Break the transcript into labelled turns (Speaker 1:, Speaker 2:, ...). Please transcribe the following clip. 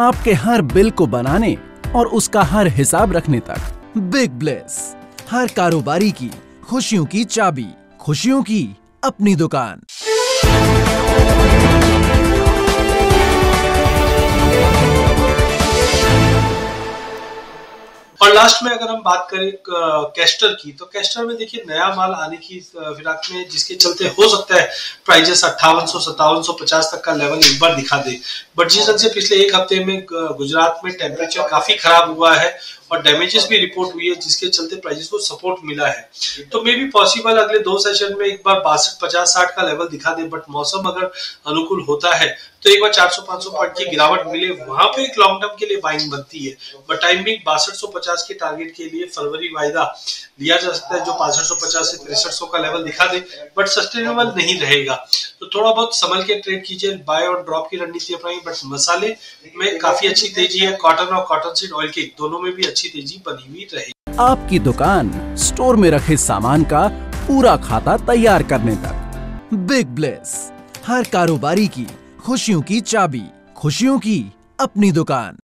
Speaker 1: आपके हर बिल को बनाने और उसका हर हिसाब रखने तक। बिग ब्लेस हर कारोबारी की, खुशियों की चाबी, खुशियों की अपनी दुकान।
Speaker 2: और लास्ट में अगर हम बात करें कैस्टर की तो कैस्टर में देखिए नया माल आने की फिराक में जिसके चलते हो सकता है प्राइजेस अट्ठावन सौ, सत्तावन सौ पचास तक का लेवल एक बार दिखा दे। बट जिस ढंग से पिछले एक हफ़्ते में गुजरात में टेम्परेचर काफ़ी खराब हुआ है और डैमेजेस भी रिपोर्ट हुई है, जिसके चलते प्राइजेस को सपोर्ट मिला है। तो मे भी पॉसिबल अगले दो सेशन में एक बार बासठ, पचास, साठ का लेवल दिखा दे बट मौसम अगर अनुकूल होता है तो एक बार 400 500 पॉइंट की गिरावट मिले, वहाँ पे एक लॉन्ग टर्म के लिए बाइंग बनती है। बट टाइमिंग बासठ सौ के टारगेट के लिए फरवरी वायदा लिया जा सकता है, जो बासठ सौ से तिरसठ सौ का लेवल दिखा दे बट सस्टेनेबल नहीं रहेगा। तो थोड़ा बहुत संभल के ट्रेड कीजिए बाय और ड्रॉप की रणनीति अपनाई बट मसाले में काफ़ी अच्छी तेज़ी है कॉटन और कॉटन सीड ऑयल के, दोनों में भी अच्छी तेज़ी बनी हुई रहेगी।
Speaker 1: आपकी दुकान स्टोर में रखे सामान का पूरा खाता तैयार करने तक। बिग ब्लेस हर कारोबारी की खुशियों की चाबी, खुशियों की अपनी दुकान।